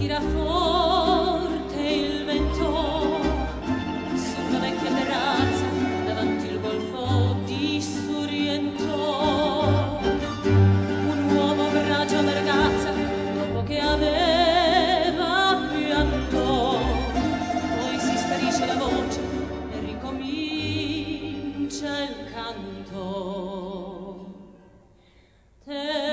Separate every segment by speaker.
Speaker 1: tira forte il vento su una vecchia terrazza davanti il golfo di Sorrento. Un uomo abbraccia una ragazza dopo che aveva pianto. Poi si sparisce la voce e ricomincia il canto. Te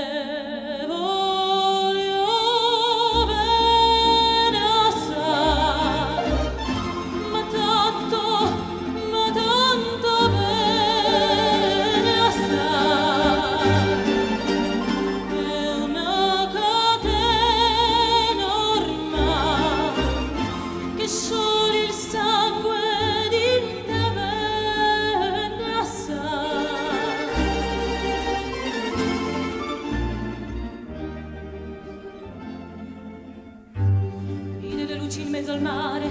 Speaker 1: luci in mezzo al mare,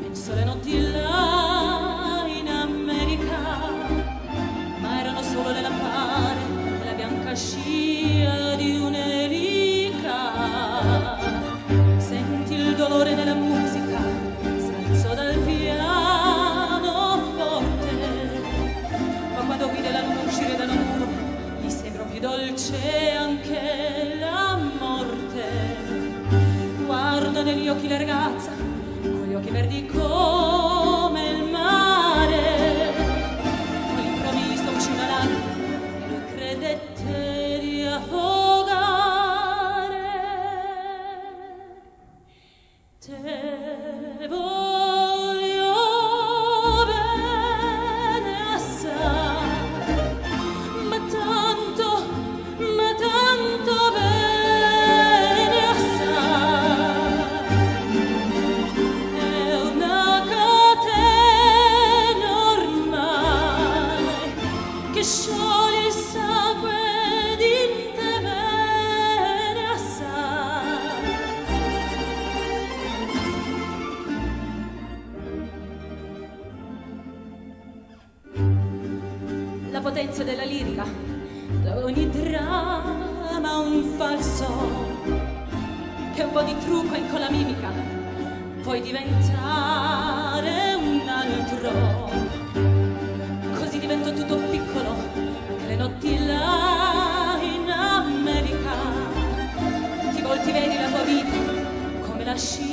Speaker 1: pensò le notti là con della lirica, da ogni dramma un falso, che un po' di trucco in con la mimica, puoi diventare. she